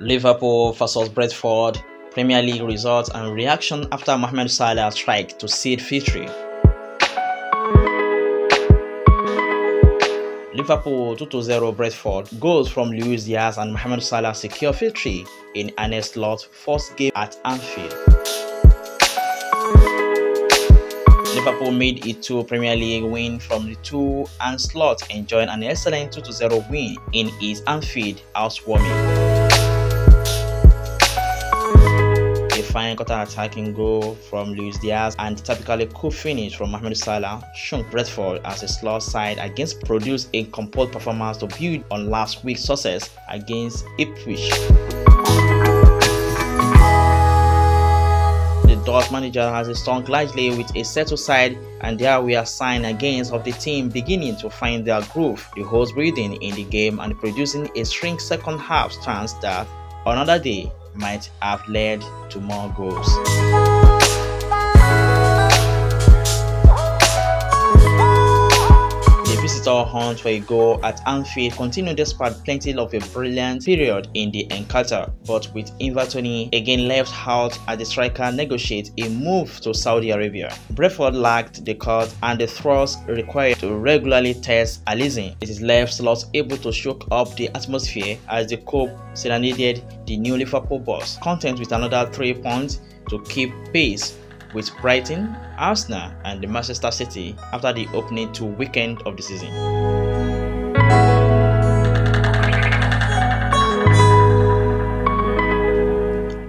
Liverpool vs Brentford, Premier League results and reaction after Mohamed Salah strike to seed victory. Liverpool 2-0 Brentford goals from Luis Diaz and Mohamed Salah secure victory in Arne Slot's first game at Anfield. Liverpool made it to Premier League win from the two and Slot enjoying an excellent 2-0 win in his Anfield housewarming. Fine counter-attacking goal from Luis Diaz and typically cool finish from Mohamed Salah shunk Brentford as a Slot side against produce a composed performance to build on last week's success against Ipswich. Dutch manager has a strong largely with a settled side and there we are signs against of the team beginning to find their groove, the host breathing in the game and producing a string second half chance that another day might have led to more goals. Hunt for a goal at Anfield continued despite plenty of a brilliant period in the encounter, but with Ivan again left out as the striker negotiate a move to Saudi Arabia. Brentford lacked the cut and the thrust required to regularly test Alisson. It is left Slot able to shook up the atmosphere as the Kop serenaded the new Liverpool boss, content with another three points to keep pace with Brighton, Arsenal and Manchester City after the opening two weekend of the season.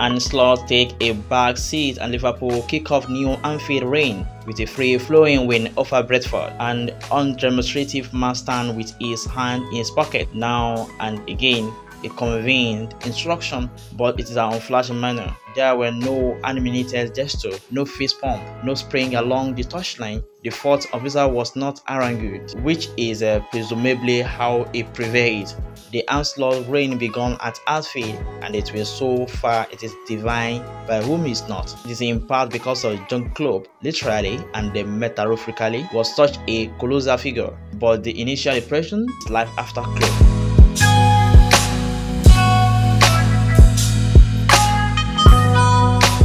and Slot take a back seat and Liverpool kick off new Anfield reign with a free-flowing win over Brentford and undemonstrative man stand with his hand in his pocket now and again a convened instruction, but it is an unflashy manner. There were no animated gesture, no fist pump, no spraying along the touchline. The fourth officer was not harangued, which is uh, presumably how it prevailed. The Arne Slot reign began at Anfield, and it will so far it is divine by whom is not. It is in part because of Jürgen Klopp, literally and metaphorically, was such a colossal figure, but the initial impression is life after Klopp.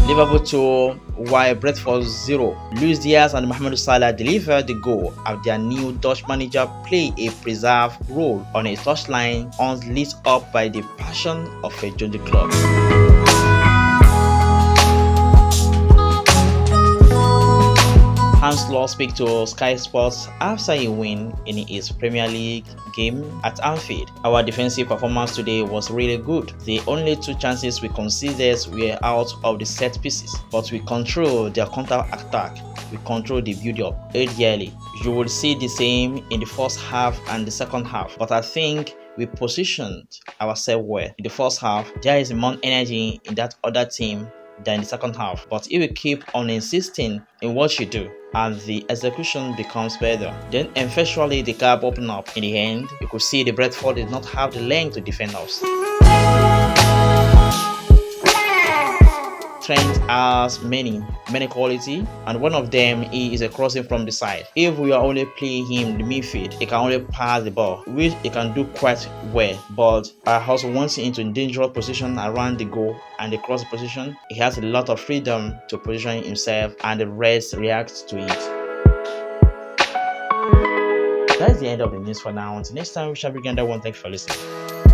Liverpool 2 while Brentford 0. Luis Diaz and Mohamed Salah delivered the goal as their new Dutch manager play a preserved role on a touchline lit up by the passion of a Georgia club. Arne Slot speak to Sky Sports after a win in his Premier League game at Anfield. Our defensive performance today was really good. The only two chances we conceded were out of the set pieces, but we controlled their counter attack. We controlled the build up ideally. You will see the same in the first half and the second half, but I think we positioned ourselves well. In the first half, there is more energy in that other team than the second half. But if you keep on insisting in what you do and the execution becomes better, then eventually the gap open up. In the end, you could see the Brentford did not have the length to defend us. Trent has many, many quality, and one of them is a crossing from the side. If we are only playing him the midfield, he can only pass the ball, which he can do quite well. But I also want him into a dangerous position around the goal and the cross position. He has a lot of freedom to position himself, and the rest reacts to it. That's the end of the news for now. Until next time, we shall begin that one. Thanks for listening.